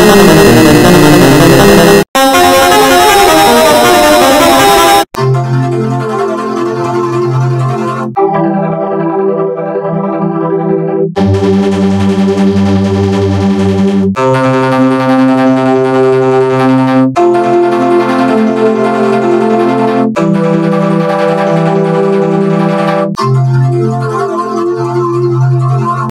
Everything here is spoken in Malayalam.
ഹരി